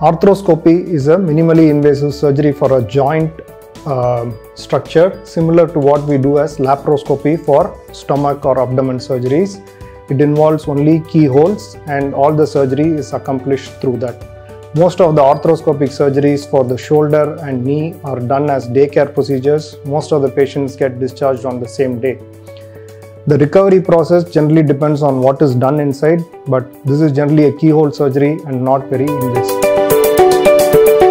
Arthroscopy is a minimally invasive surgery for a joint uh, structure similar to what we do as laparoscopy for stomach or abdomen surgeries. It involves only keyholes and all the surgery is accomplished through that. Most of the arthroscopic surgeries for the shoulder and knee are done as daycare procedures. Most of the patients get discharged on the same day. The recovery process generally depends on what is done inside, but this is generally a keyhole surgery and not very invasive. Thank you.